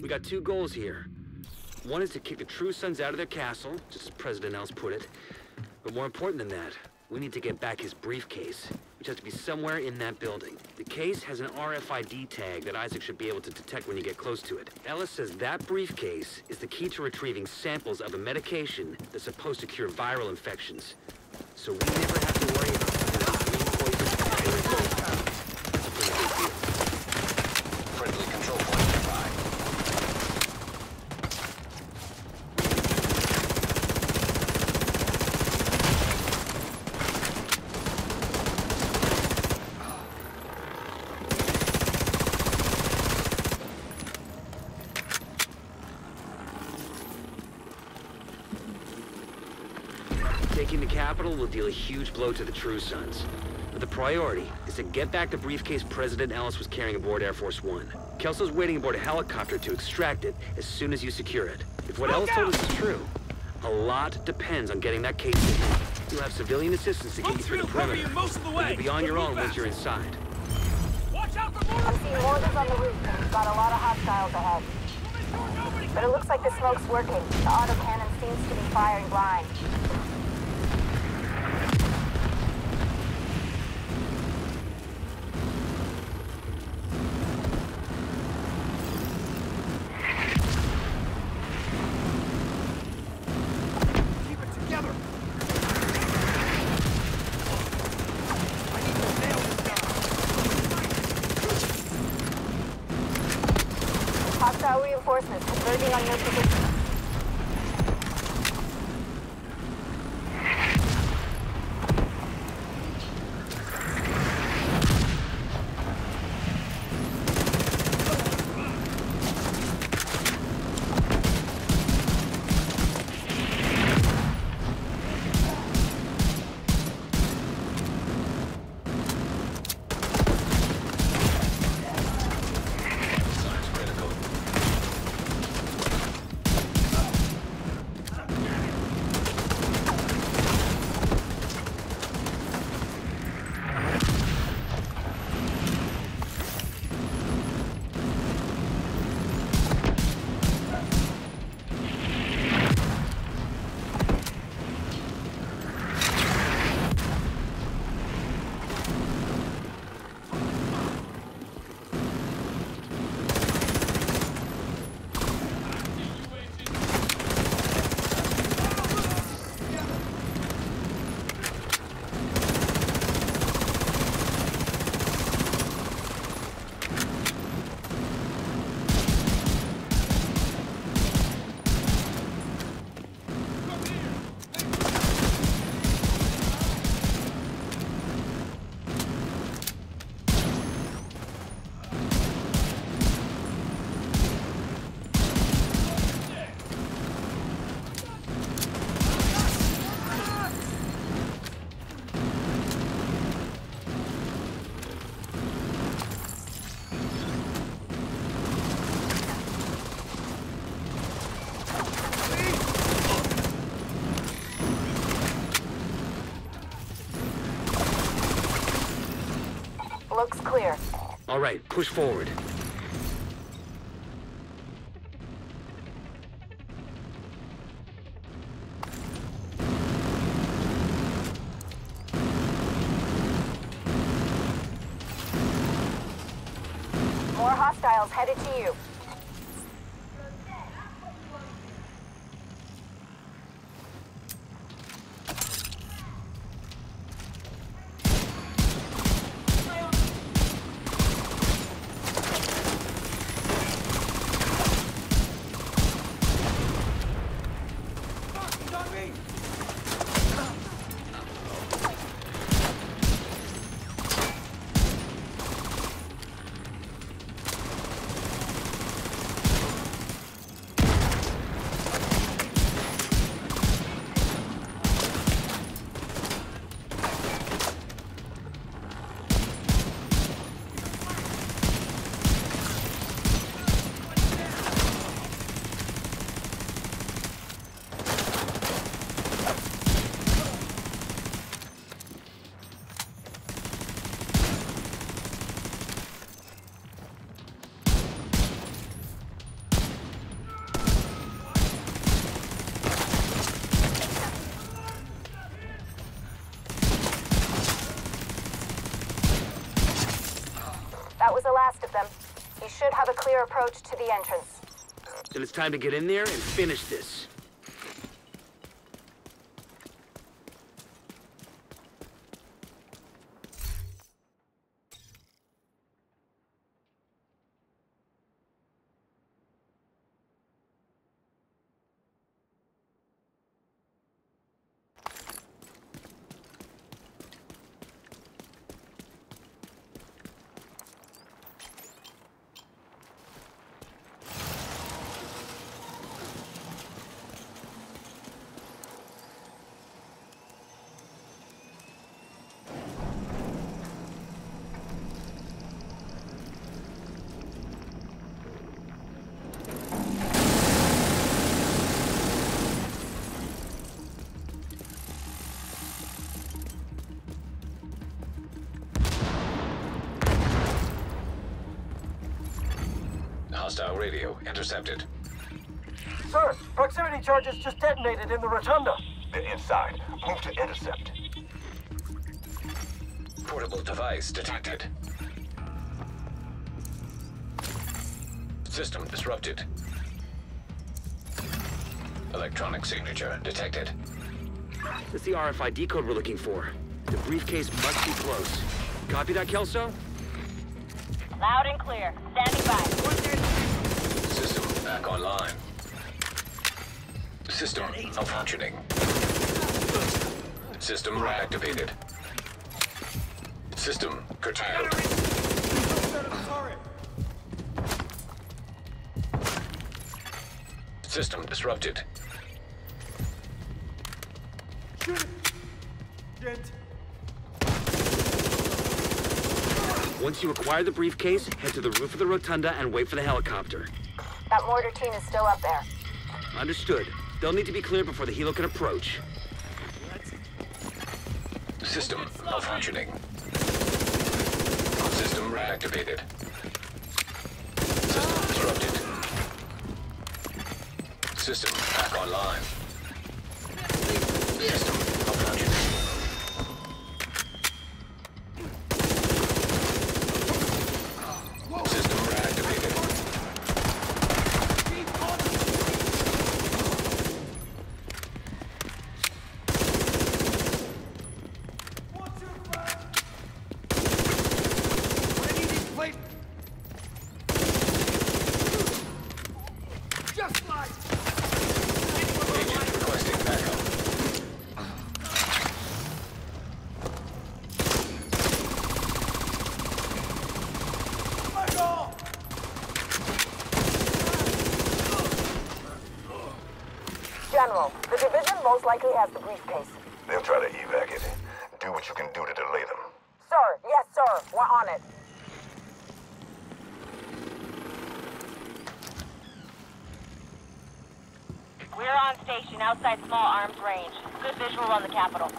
We got two goals here. One is to kick the True Sons out of their castle, just as President Ellis put it. But more important than that, we need to get back his briefcase, which has to be somewhere in that building. The case has an RFID tag that ISAC should be able to detect when you get close to it. Ellis says that briefcase is the key to retrieving samples of a medication that's supposed to cure viral infections. So we never have to worry about green deal a huge blow to the True Sons. But the priority is to get back the briefcase President Ellis was carrying aboard Air Force One. Kelso's waiting aboard a helicopter to extract it as soon as you secure it. If what Ellis told us is true, a lot depends on getting that case to him. You'll have civilian assistance to get you through the Smoke's perimeter. heavy most of the way. You'll be on your Move own once you're inside. Watch out for I'm seeing mortars on the roof and we've got a lot of hostiles ahead. But it looks like the smoke's working. The autocannon seems to be firing blind. Push forward. More hostiles headed to you. He's on me. should have a clear approach to the entrance. Then it's time to get in there and finish this. Hostile radio intercepted. Sir, proximity charges just detonated in the rotunda. They're inside. Move to intercept. Portable device detected. System disrupted. Electronic signature detected. That's the RFID code we're looking for. The briefcase must be close. Copy that, Kelso? Loud and clear. Online. System malfunctioning. System reactivated. System curtailed. System disrupted. Once you acquire the briefcase, head to the roof of the rotunda and wait for the helicopter. That mortar team is still up there. Understood. They'll need to be cleared before the helo can approach. System malfunctioning. System reactivated. System disrupted. System back online. System malfunctioning. System reactivated. Ready these plate. Just like. Agent requesting backup. Back off. General, the division most likely has the briefcase. They'll try to evac it. Do what you can do to delay them. Sir, yes, sir. We're on it. We're on station outside small arms range. Good visual on the Capitol.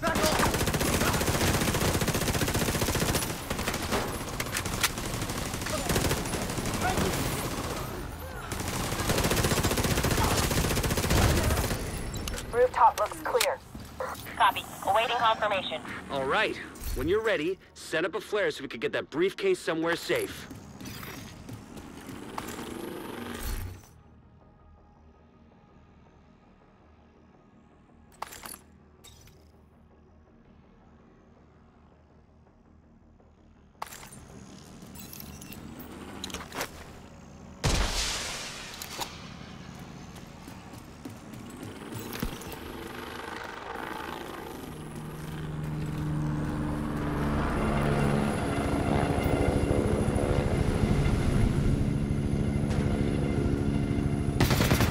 Back off! Rooftop looks clear. Copy. Awaiting confirmation. All right. When you're ready, set up a flare so we can get that briefcase somewhere safe.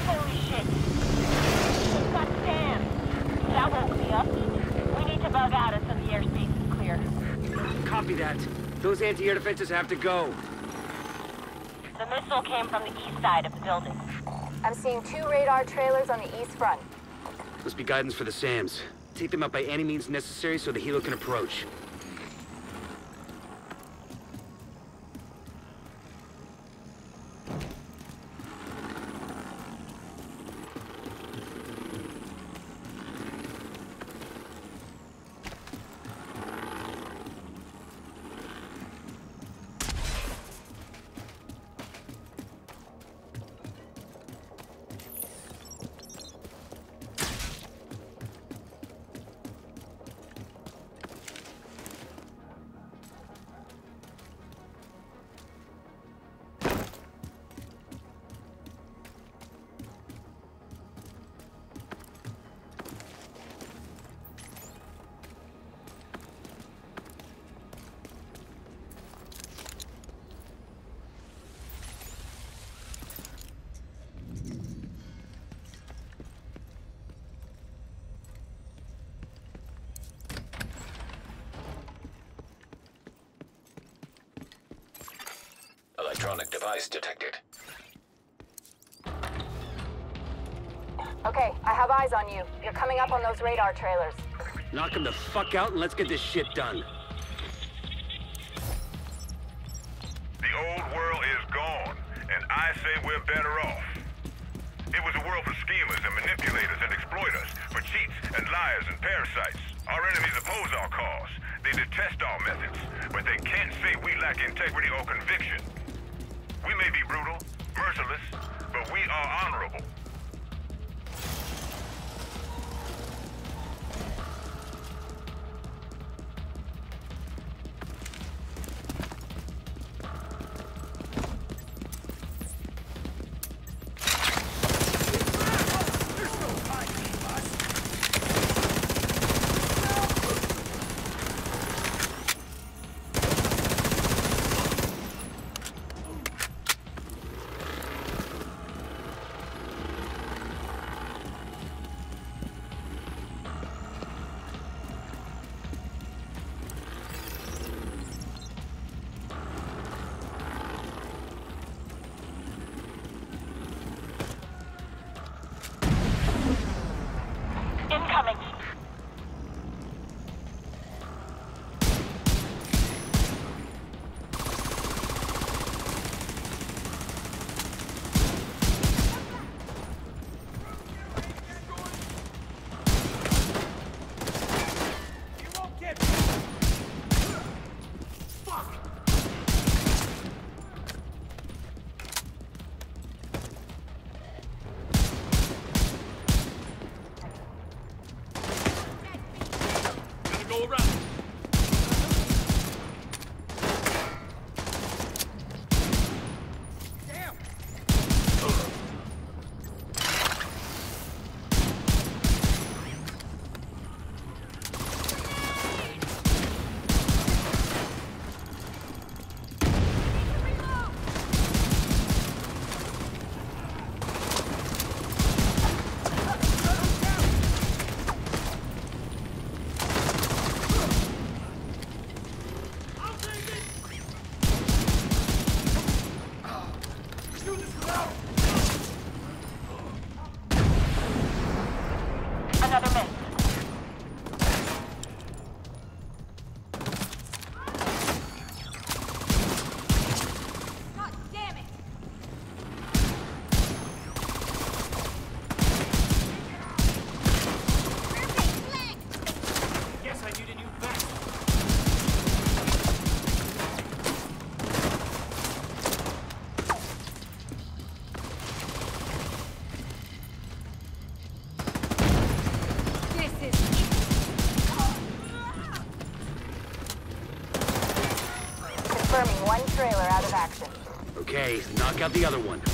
Holy shit. God damn. That woke me up. We need to bug out until the airspace is clear. Copy that. Those anti-air defenses have to go. The missile came from the east side of the building. I'm seeing two radar trailers on the east front. Must be guidance for the SAMs. Take them out by any means necessary so the helo can approach. Electronic device detected. Okay, I have eyes on you. You're coming up on those radar trailers. Knock them the fuck out and let's get this shit done. The old world is gone, and I say we're better off. It was a world for schemers and manipulators and exploiters, for cheats and liars and parasites. Our enemies oppose our cause. They detest our methods, but they can't say we lack integrity or conviction. Out the other one.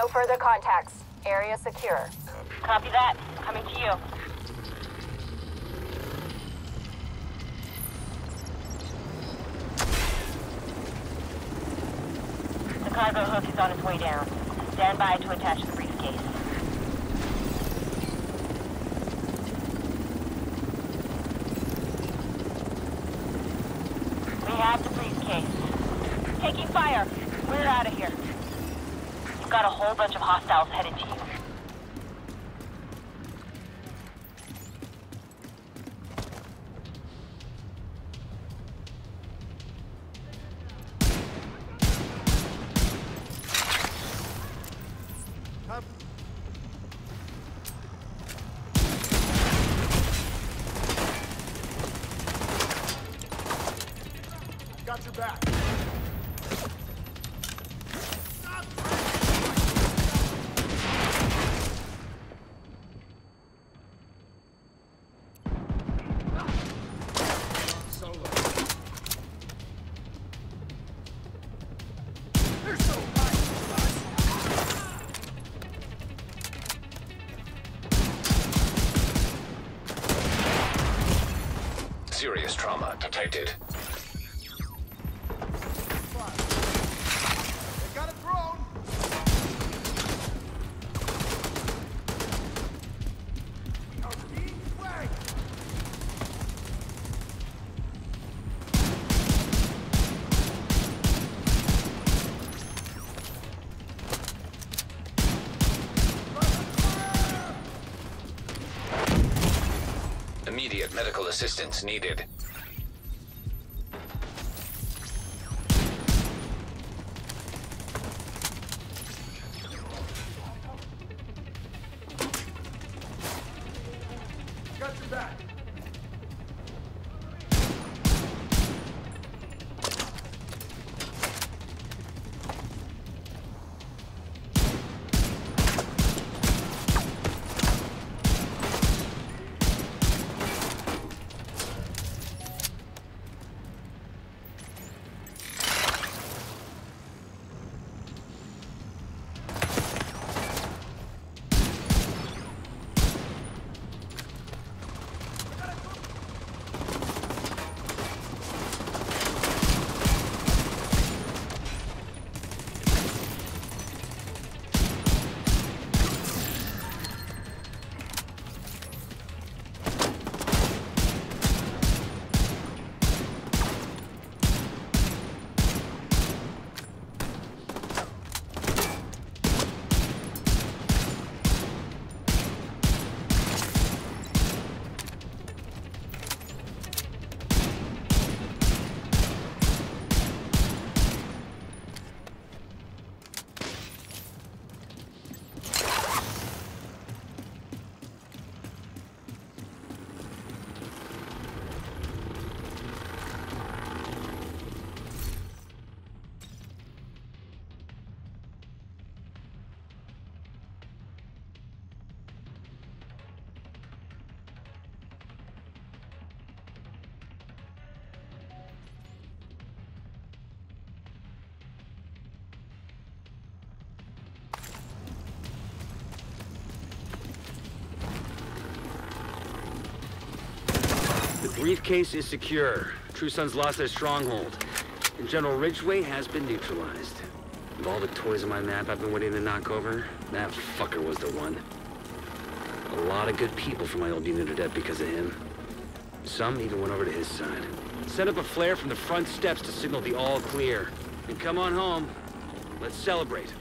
No further contacts. Area secure. Copy that. Coming to you. The cargo hook is on its way down. Stand by to attach the briefcase. We have the briefcase. Taking fire. We're out of here. Got a whole bunch of hostiles headed to you. detected. Immediate medical assistance needed. Briefcase is secure. True Sons lost their stronghold. And General Ridgway has been neutralized. Of all the toys on my map I've been waiting to knock over, that fucker was the one. A lot of good people from my old unit are dead because of him. Some even went over to his side. Set up a flare from the front steps to signal the all clear. And come on home. Let's celebrate.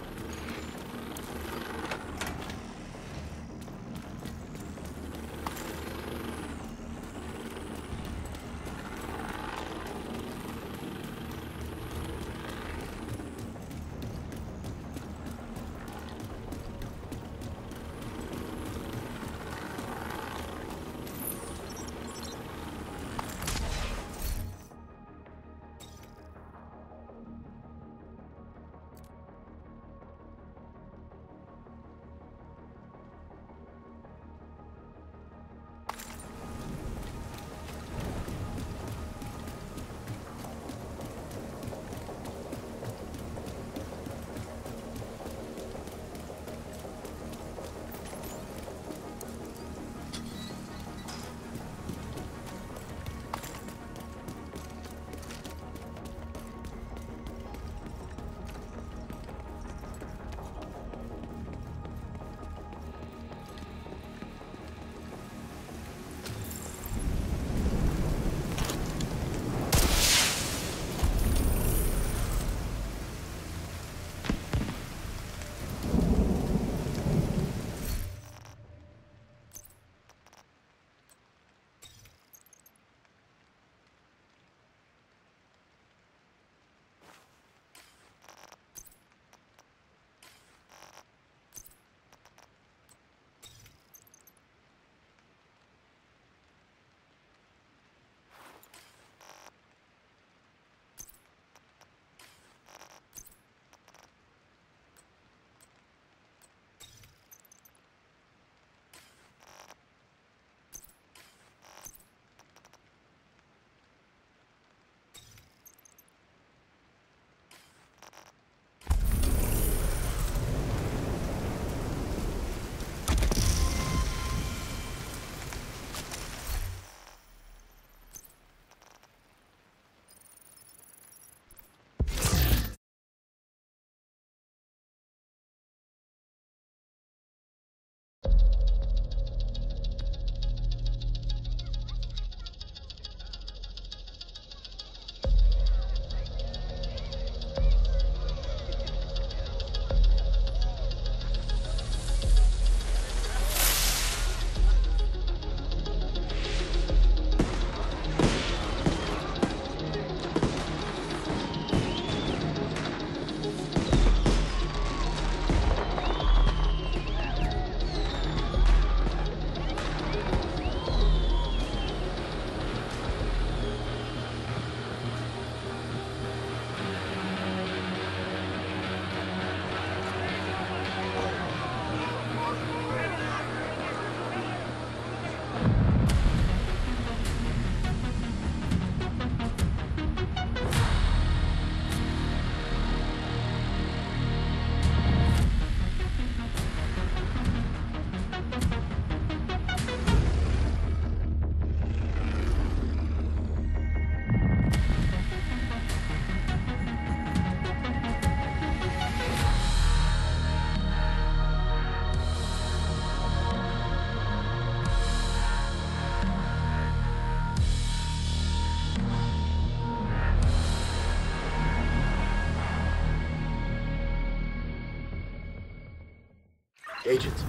Agent,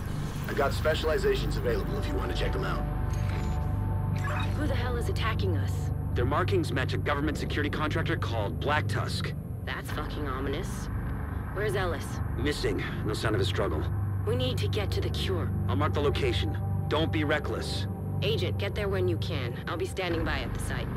I've got specializations available if you want to check them out. Who the hell is attacking us? Their markings match a government security contractor called Black Tusk. That's fucking ominous. Where's Ellis? Missing. No sign of a struggle. We need to get to the cure. I'll mark the location. Don't be reckless. Agent, get there when you can. I'll be standing by at the site.